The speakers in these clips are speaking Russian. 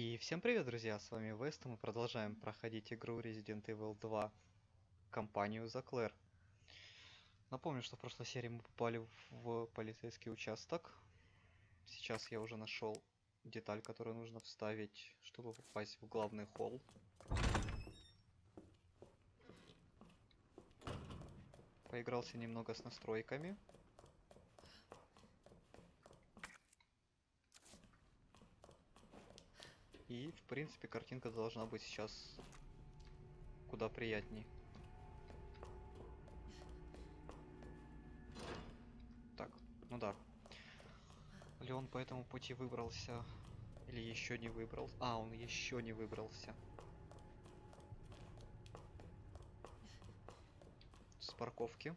И всем привет, друзья, с вами Вест, мы продолжаем проходить игру Resident Evil 2, компанию за Клэр. Напомню, что в прошлой серии мы попали в полицейский участок. Сейчас я уже нашел деталь, которую нужно вставить, чтобы попасть в главный холл. Поигрался немного с настройками. И, в принципе, картинка должна быть сейчас куда приятней. Так, ну да. Ли он по этому пути выбрался? Или еще не выбрался? А, он еще не выбрался. С парковки.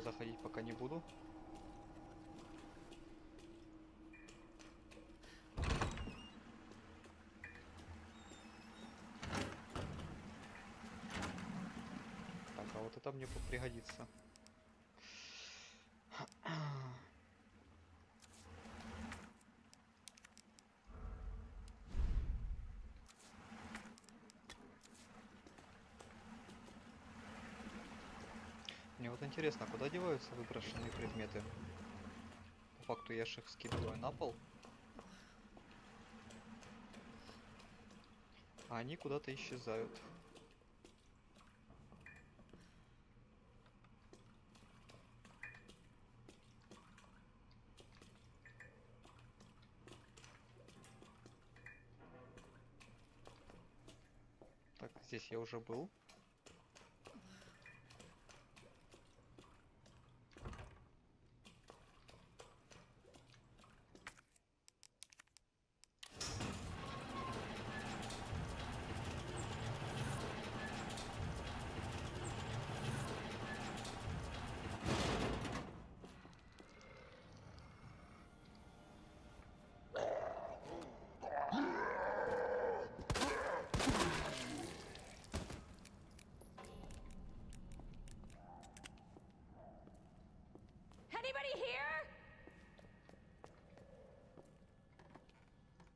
Я заходить пока не буду. Так, а вот это мне пригодится. Мне вот интересно, куда деваются выброшенные предметы? По факту я ж их скидываю на пол. А они куда-то исчезают. Так, здесь я уже был.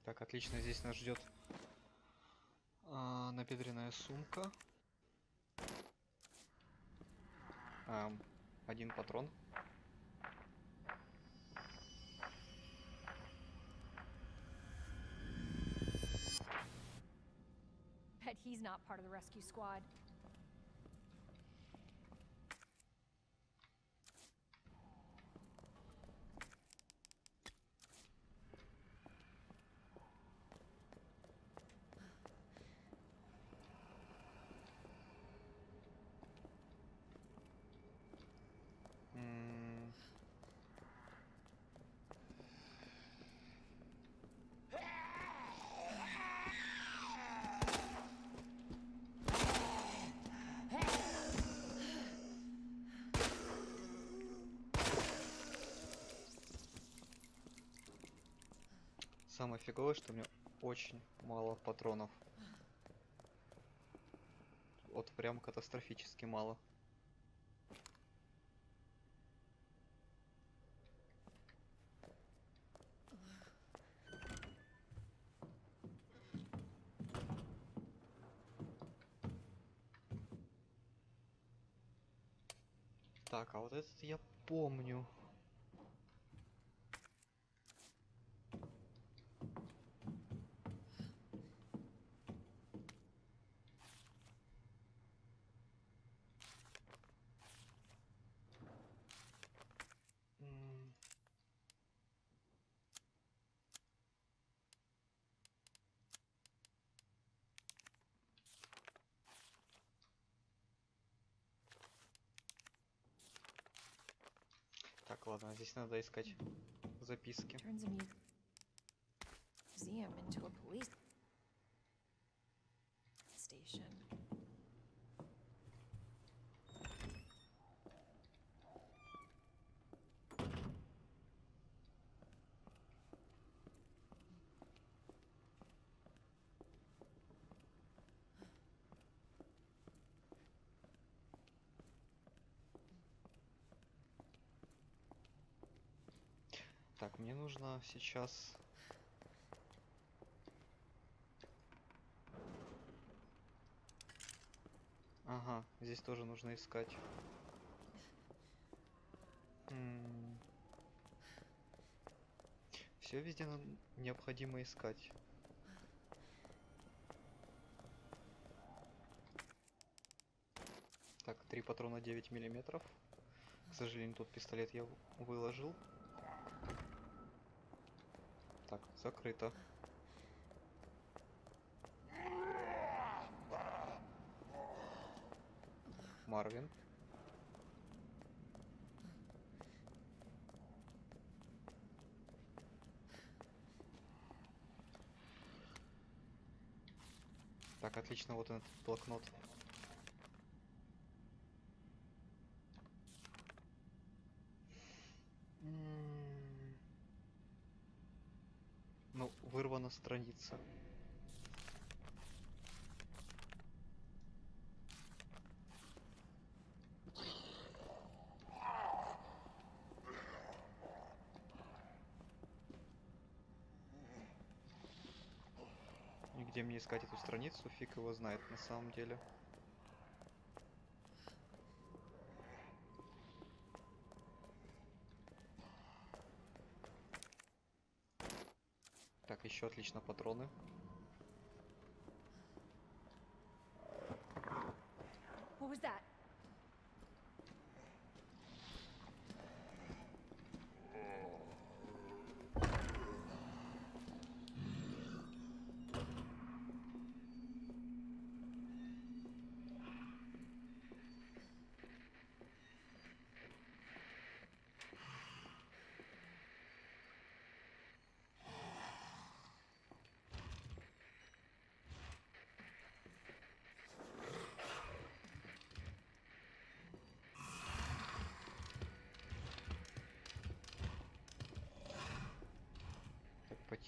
Так, отлично, здесь нас ждет а, набедренная сумка. Ам, один патрон. Bet he's not part of the rescue squad. Самое фиговое, что у меня очень мало патронов. Вот прям катастрофически мало. Так, а вот этот я помню. Так, ладно, здесь надо искать записки. Так, мне нужно сейчас... Ага, здесь тоже нужно искать. Все везде нам необходимо искать. Так, три патрона 9 миллиметров. К сожалению, тот пистолет я выложил. Так, закрыто. Марвин. Так, отлично, вот он этот блокнот. М. Ну, вырвана страница. И где мне искать эту страницу, фиг его знает на самом деле. Так, еще отлично патроны. What was?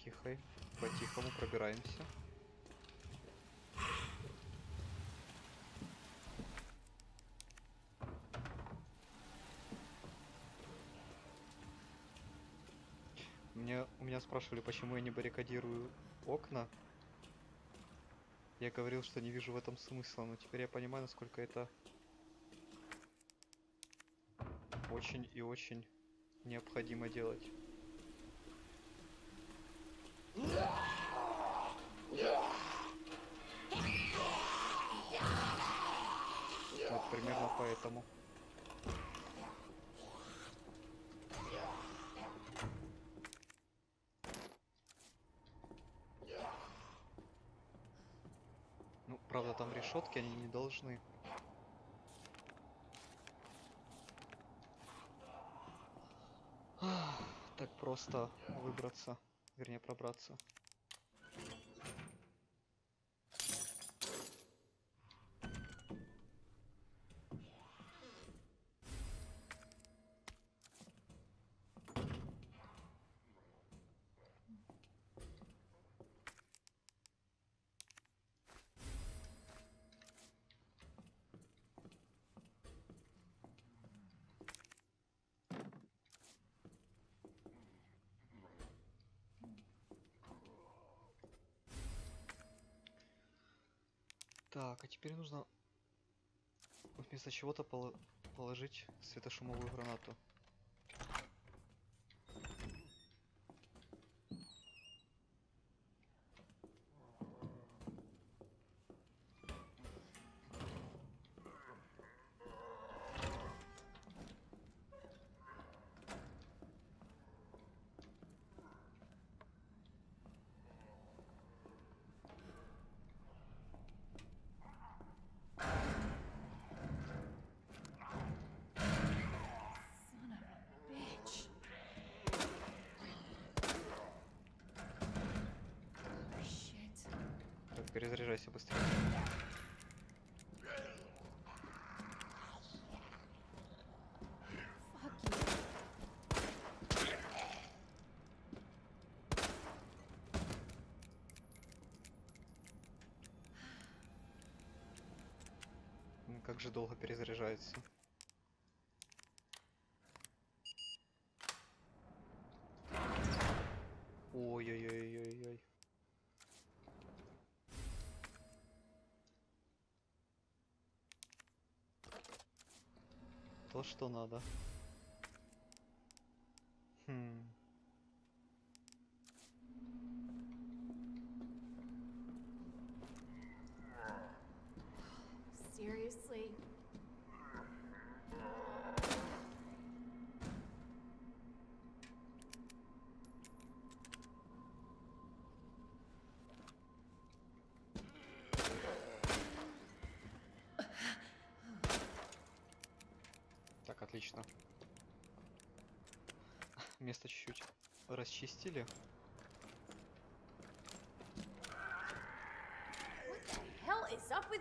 Так, потихой, по-тихому пробираемся. Мне, у меня спрашивали, почему я не баррикадирую окна. Я говорил, что не вижу в этом смысла, но теперь я понимаю, насколько это очень и очень необходимо делать. Вот примерно поэтому. Ну, правда, там решетки, они не должны. Так просто выбраться, вернее пробраться. Так, а теперь нужно вместо чего-то поло- положить светошумовую гранату. Как же долго перезаряжается. Ой-ой-ой-ой-ой. То, что надо. Хм. Seriously? Так, отлично. Место чуть-чуть расчистили.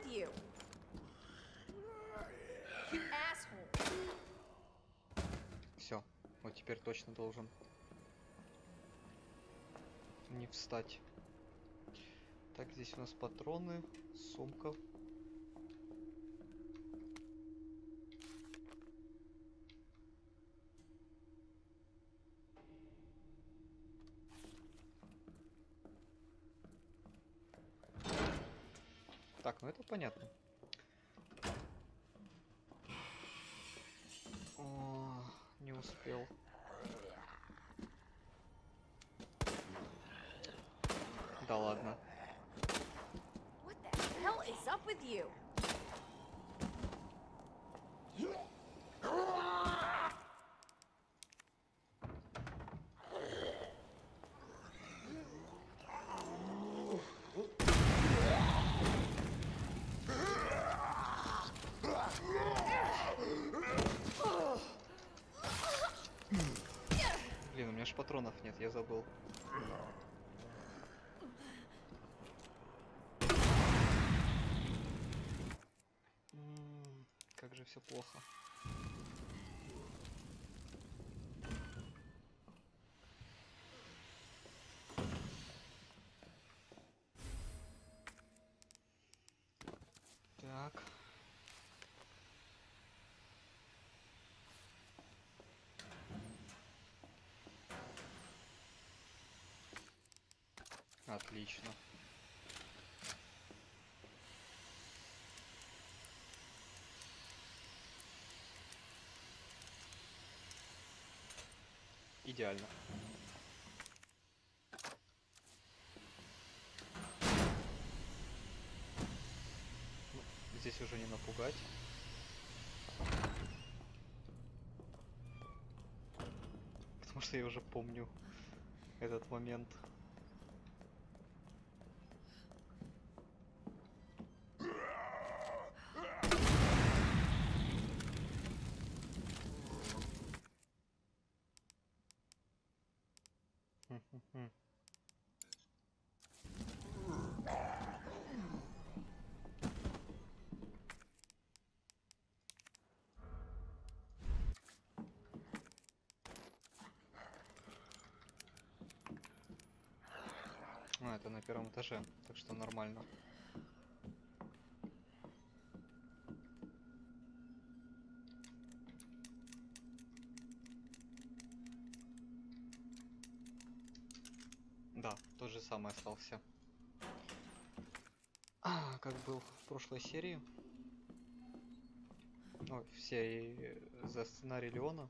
You? You. Все, вот теперь точно должен не встать. Так, здесь у нас патроны, сумка. Так, ну это понятно. О, не успел. Да ладно. What the hell is up with you? Блин, у меня ж патронов нет, я забыл. Как же все плохо. Так. Отлично. Идеально. Ну, Здесь уже не напугать. Потому что я уже помню этот момент. Это на первом этаже, так что нормально. Да, тот же самый остался. А, как был в прошлой серии. Ой, в серии за сценарий Леона.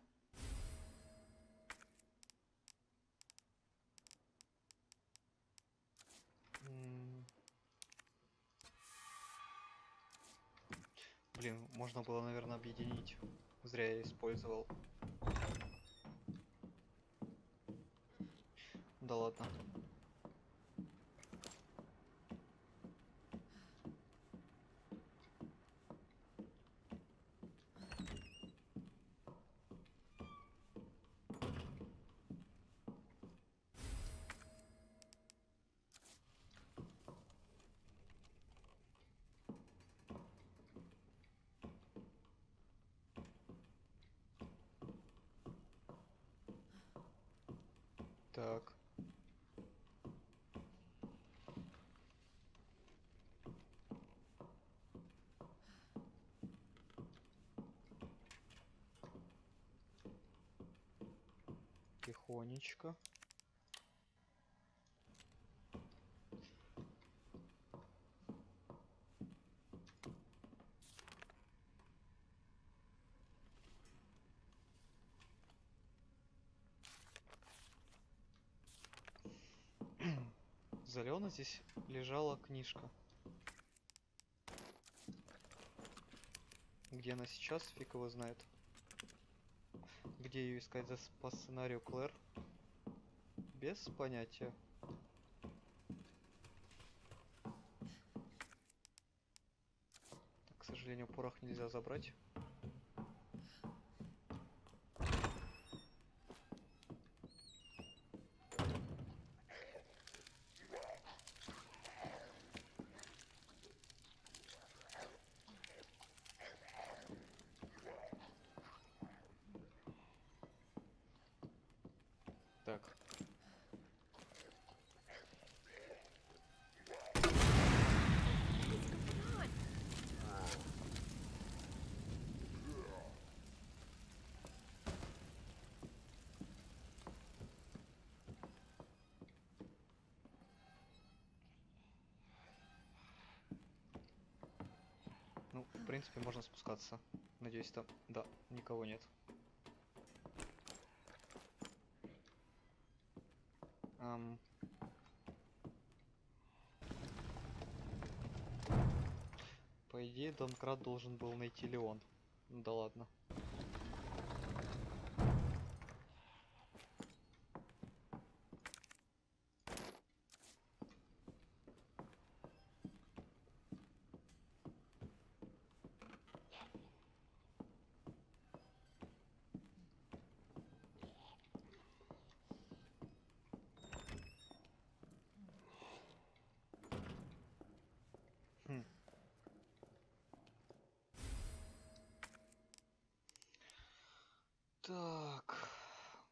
Блин, можно было, наверное, объединить. Зря я использовал. Да ладно. Так. Тихонечко. Залена здесь лежала книжка. Где она сейчас, фиг его знает. Где ее искать за, по сценарию Клэр? Без понятия. Так, к сожалению, порох нельзя забрать. Так. Ну, в принципе, можно спускаться. Надеюсь, там... Да, никого нет. Ам. По идее, Донкрат должен был найти Леон. Ну да ладно. Хм. Так.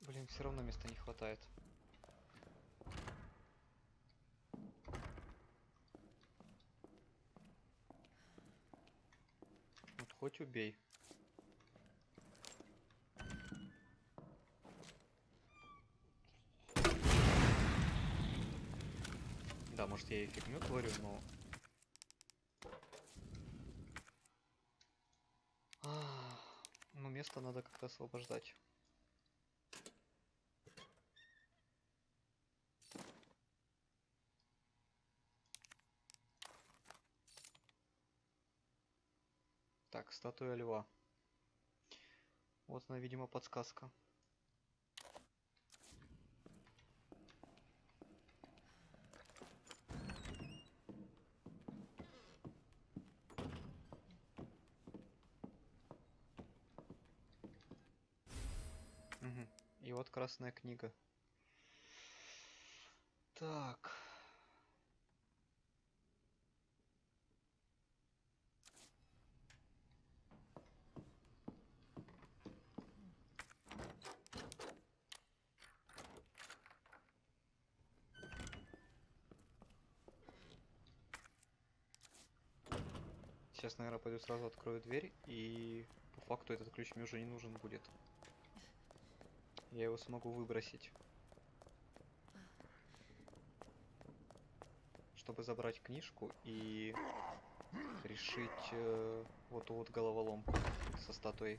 Блин, все равно места не хватает. Вот хоть убей. Да, может я и фигню творю, но... А, Ну, место надо как-то освобождать. Так, статуя льва. Вот она, видимо, подсказка. Мгм. И вот красная книга. Так. Сейчас, наверное, пойду сразу открою дверь, и по факту этот ключ мне уже не нужен будет. Я его смогу выбросить. Чтобы забрать книжку и решить э, вот вот головоломку со статуей.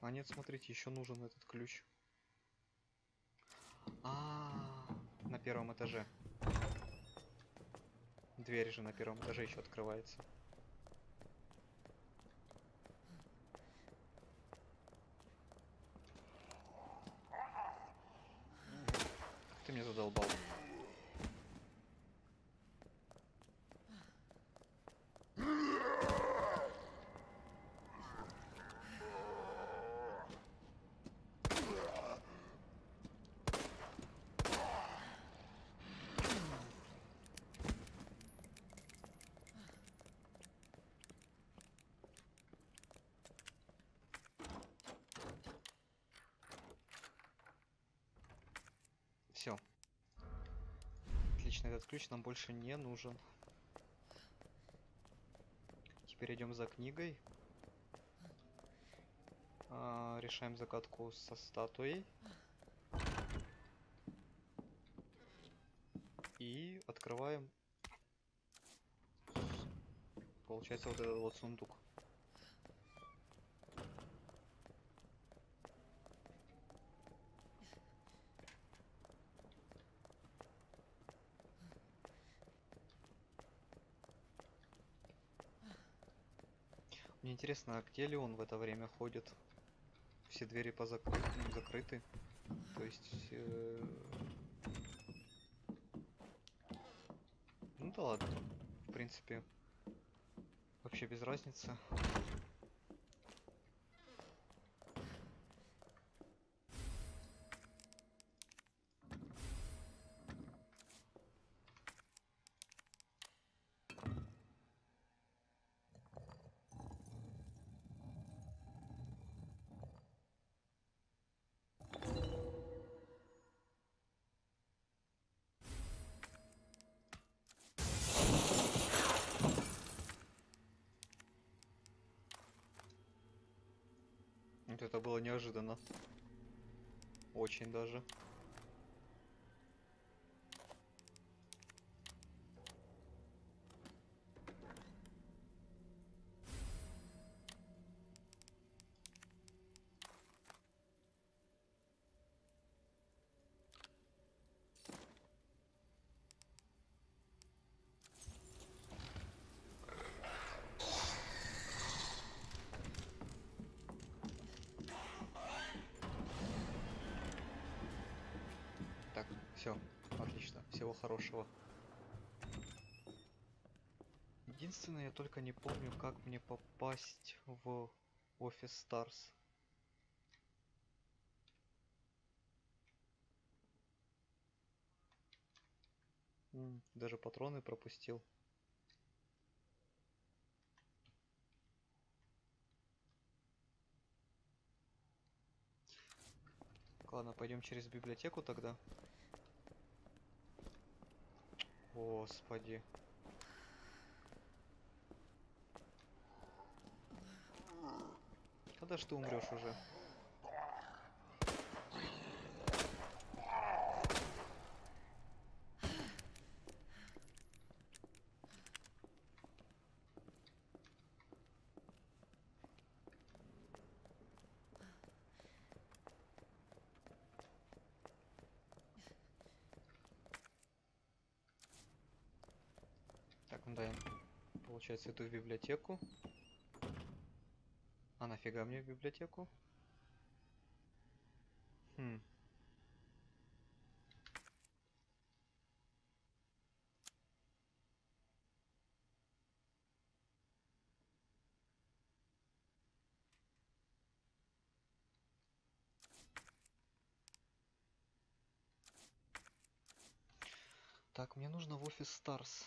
А нет, смотрите, еще нужен этот ключ. А, на первом этаже. Дверь же на первом этаже еще открывается. Ты меня задолбал. Все. Отлично, этот ключ нам больше не нужен. теперь идем за книгой. А, решаем загадку со статуей. И открываем. Получается вот этот вот сундук. Интересно, а где ли он в это время ходит? Все двери позакры- ну, закрыты. То есть... э, Ну да ладно. В принципе, вообще без разницы. Это было неожиданно. Очень даже. Так, все, отлично, всего хорошего. Единственное, я только не помню, как мне попасть в офис Старс. Даже патроны пропустил. Ладно, пойдем через библиотеку тогда. Господи. Когда ж ты умрешь уже? Так, ну да, я, получается, иду в библиотеку. А нафига мне в библиотеку? Хм. Так, мне нужно в офис Старс.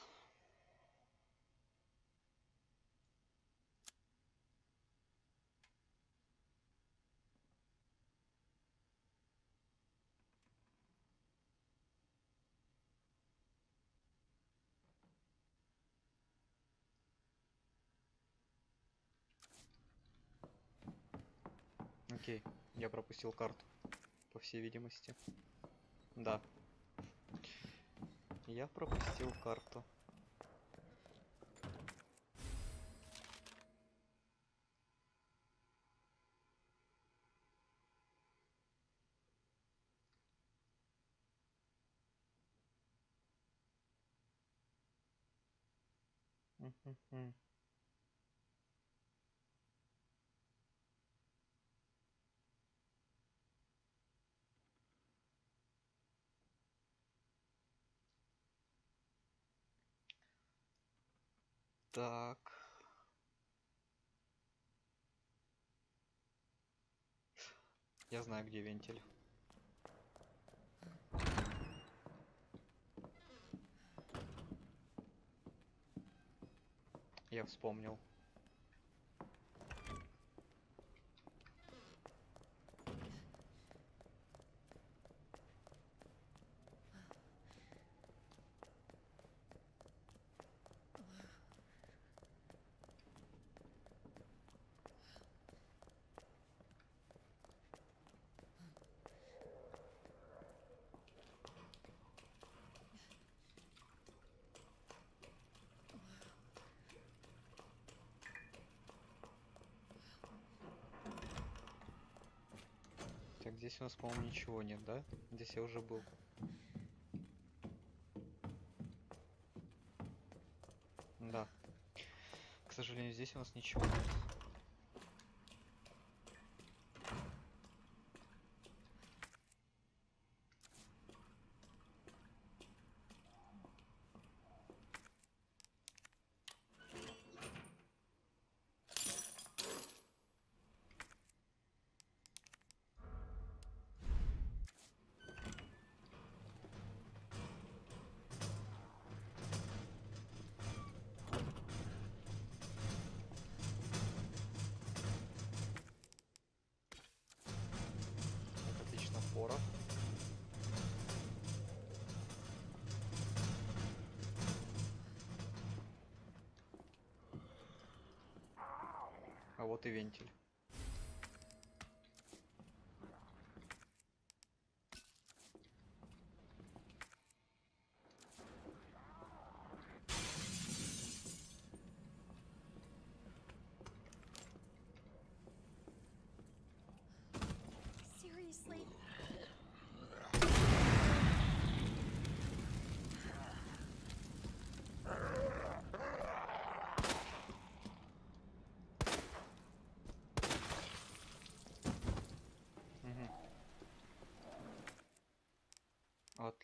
Окей, я пропустил карту, по всей видимости. Да. Я пропустил карту. Мгм. Так. Я знаю, где вентиль. Я вспомнил. Так, здесь у нас, по-моему, ничего нет, да? Здесь я уже был. Да. К сожалению, здесь у нас ничего нет. А вот и вентиль.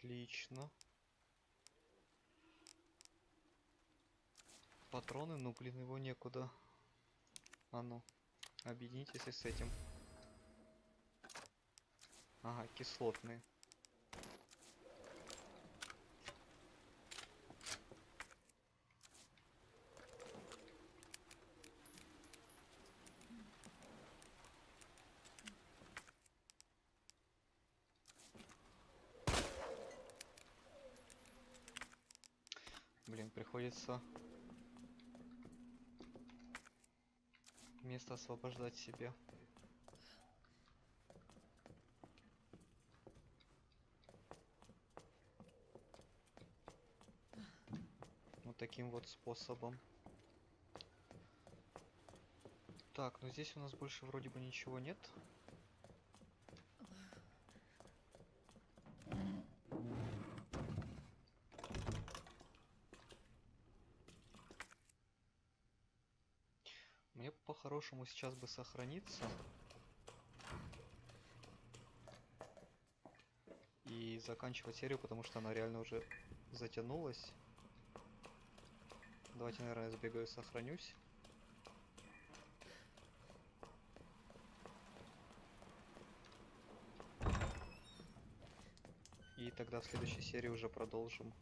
Отлично. Патроны, ну блин, его некуда. А ну, объединитесь с этим. Ага, кислотные. Приходится место освобождать себе. Вот таким вот способом. Так, ну здесь у нас больше вроде бы ничего нет. Мне по-хорошему сейчас бы сохраниться. И заканчивать серию, потому что она реально уже затянулась. Давайте, наверное, сбегаю, сохранюсь. И тогда в следующей серии уже продолжим.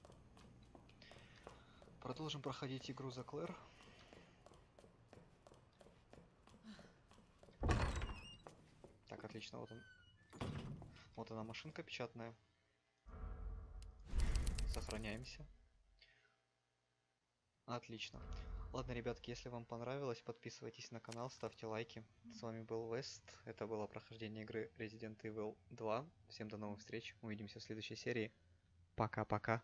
Продолжим проходить игру за Клэр. Так, отлично, вот он. Вот она машинка печатная. Сохраняемся. Отлично. Ладно, ребятки, если вам понравилось, подписывайтесь на канал, ставьте лайки. С вами был Вест. Это было прохождение игры Resident Evil 2. Всем до новых встреч. Увидимся в следующей серии. Пока-пока.